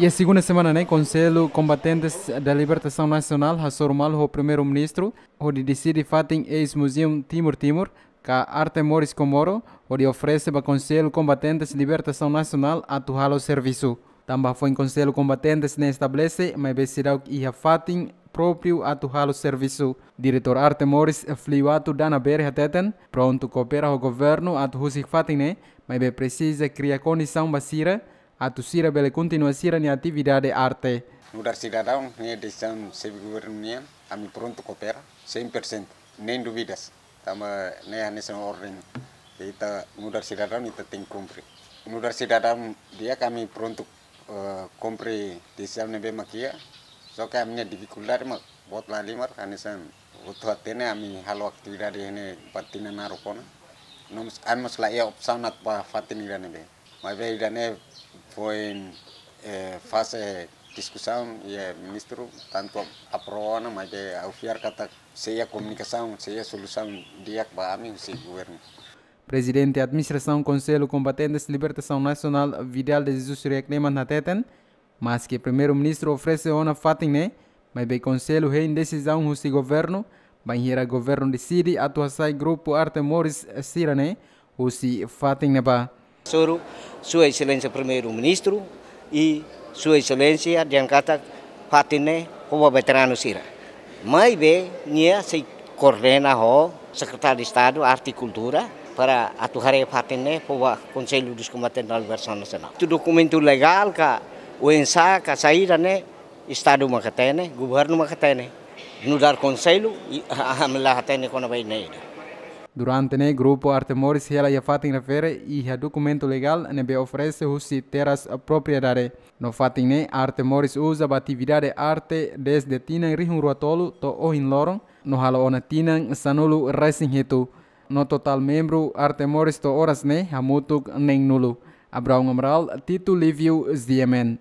E a segunda semana, né, Conselho Combatentes da Libertação Nacional, Hassormal, o primeiro-ministro, onde decide fatem ex-museu Timor-Timor, que Arte Moris Comoro, onde oferece para Conselho Combatentes Libertação Nacional atuar o serviço. Também foi em Conselho Combatentes ne estabelece, mas besidau que ia fatem próprio atuar o serviço. Diretor Arte Moris Fliuato Dana Berra Teten, pronto coopera o governo atuar fatem, né, mas precisa criar condição basira atu sira bele continua sira ni atividade arte. Mudar cidadão, ni decisão semi-governial, kami pronto coopera, 100%, nem dúvidas. Tama ne nessa ordem. Kita mudar cidadão kita tem cumprir. Mudar cidadão dia kami pronto uh, cumprir decisão nebe makia. So kami dificuldade mak buat lalimar kanisan. Utu hatene ami halo aktividade ini patina narokona. Nomus la ia opção nat pa fatini nebe. Mas veio foi eh, fase discussão e o ministro tanto aprovou mas de aufiar kata seia comunicação seia solução dia para mim se governo Presidente da Administração Conselho Combatentes Libertação Nacional Vidal de Jesus reclama na teten, mas que primeiro-ministro oferece uma fatine, mas bem Conselho rei o governo, bem o governo decide atuar grupo Arte Morris Sirane, o se fatine ba. Suruh Sua Excelência Primeiro-Ministro e Sua Excelência diangkata Fatine como veterano Sira. Mas bem, nia se coordena ho Secretário de Estado Arte e Cultura para atuar a Fatine para o Conselho dos Combatentes da Liberação Nacional. O documento legal que o ensa que saída né Estado makatene, governo makatene. No dar conselho a melah hatene quando vai neira. Durante o grupo Artemoris ela ia fatin refere e o documento legal nebe oferece husi teras propriedade. No fatin ne Artemoris usa a atividade arte desde tina rihun ruatolo to ohin lorong no halo ona tina sanulu racing hitu. No total membro Artemoris to horas ne hamutuk neng nulu. Abraão Amaral, Tito Livio Ziemen.